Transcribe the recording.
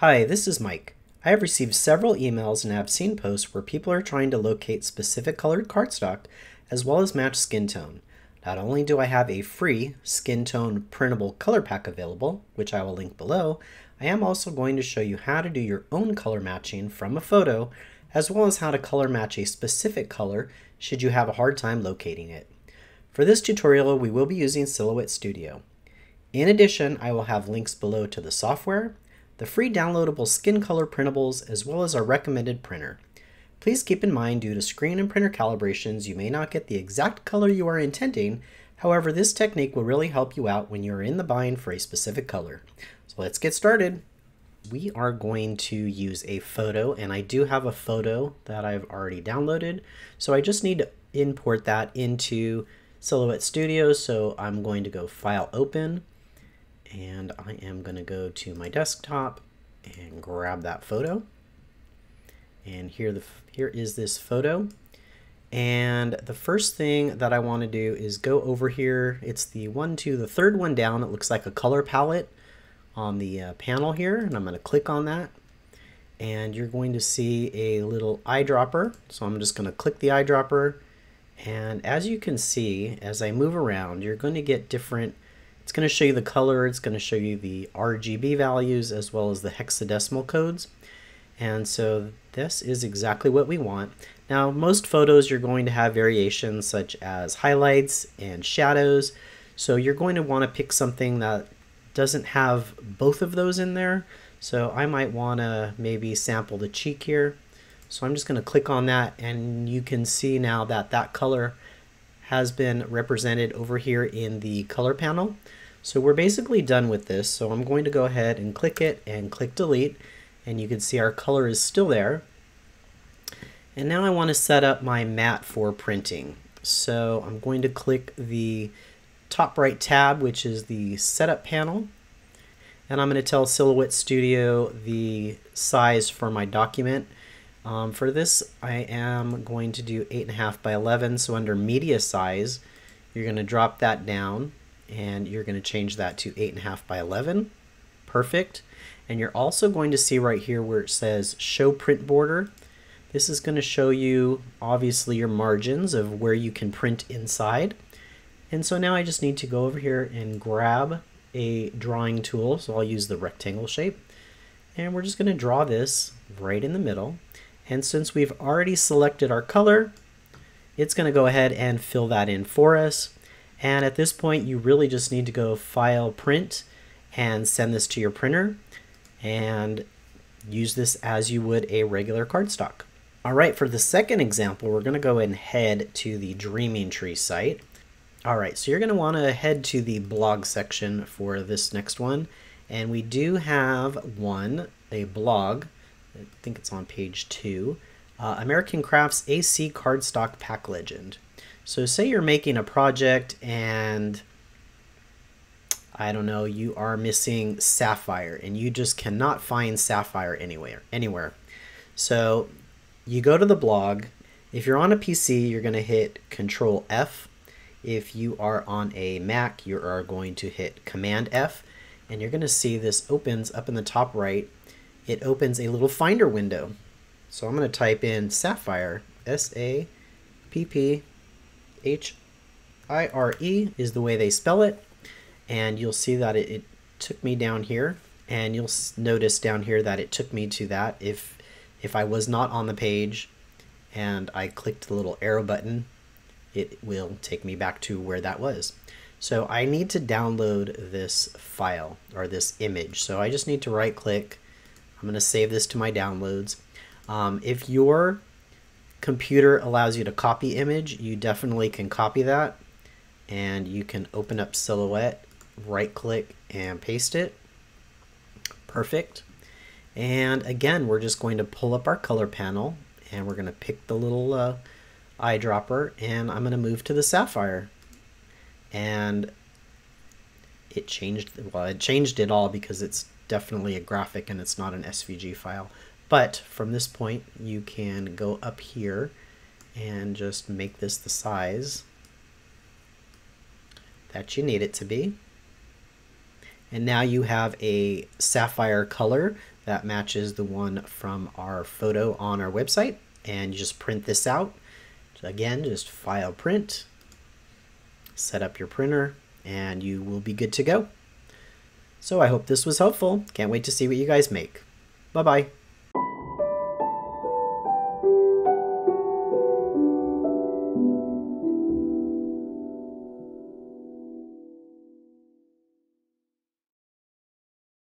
Hi, this is Mike. I have received several emails and have seen posts where people are trying to locate specific colored cardstock as well as match skin tone. Not only do I have a free skin tone printable color pack available, which I will link below, I am also going to show you how to do your own color matching from a photo, as well as how to color match a specific color should you have a hard time locating it. For this tutorial, we will be using Silhouette Studio. In addition, I will have links below to the software, the free downloadable skin color printables, as well as our recommended printer. Please keep in mind due to screen and printer calibrations, you may not get the exact color you are intending. However, this technique will really help you out when you're in the bind for a specific color. So let's get started. We are going to use a photo, and I do have a photo that I've already downloaded. So I just need to import that into Silhouette Studio. So I'm going to go File Open, and I am going to go to my desktop and grab that photo. And here, the, here is this photo. And the first thing that I want to do is go over here. It's the one, two, the third one down. It looks like a color palette on the uh, panel here. And I'm going to click on that. And you're going to see a little eyedropper. So I'm just going to click the eyedropper. And as you can see, as I move around, you're going to get different it's going to show you the color, it's going to show you the RGB values as well as the hexadecimal codes. And so this is exactly what we want. Now, most photos you're going to have variations such as highlights and shadows. So you're going to want to pick something that doesn't have both of those in there. So I might want to maybe sample the cheek here. So I'm just going to click on that and you can see now that that color has been represented over here in the color panel. So we're basically done with this. So I'm going to go ahead and click it and click delete. And you can see our color is still there. And now I want to set up my mat for printing. So I'm going to click the top right tab, which is the setup panel. And I'm going to tell Silhouette Studio the size for my document. Um, for this, I am going to do 8.5 by 11. So under media size, you're going to drop that down and you're going to change that to 8.5 by 11. Perfect. And you're also going to see right here where it says show print border. This is going to show you obviously your margins of where you can print inside. And so now I just need to go over here and grab a drawing tool. So I'll use the rectangle shape. And we're just going to draw this right in the middle. And since we've already selected our color, it's going to go ahead and fill that in for us. And at this point, you really just need to go File, Print, and send this to your printer and use this as you would a regular cardstock. All right, for the second example, we're going to go and head to the Dreaming Tree site. All right, so you're going to want to head to the blog section for this next one. And we do have one, a blog, I think it's on page two, uh, American Crafts AC Cardstock Pack Legend. So say you're making a project and I don't know, you are missing sapphire and you just cannot find sapphire anywhere anywhere. So you go to the blog. If you're on a PC, you're going to hit Control F. If you are on a Mac, you are going to hit Command F and you're going to see this opens up in the top right. It opens a little finder window. So I'm going to type in sapphire, S A P P H I R E is the way they spell it. And you'll see that it, it took me down here. And you'll notice down here that it took me to that. If, if I was not on the page and I clicked the little arrow button, it will take me back to where that was. So I need to download this file or this image. So I just need to right click. I'm going to save this to my downloads. Um, if your computer allows you to copy image, you definitely can copy that. And you can open up Silhouette, right click and paste it. Perfect. And again, we're just going to pull up our color panel and we're going to pick the little uh, eyedropper and I'm going to move to the sapphire. And it changed, well, it changed it all because it's definitely a graphic and it's not an SVG file. But from this point, you can go up here and just make this the size that you need it to be. And now you have a sapphire color that matches the one from our photo on our website. And you just print this out. So again, just file print, set up your printer, and you will be good to go. So I hope this was helpful. Can't wait to see what you guys make. Bye bye.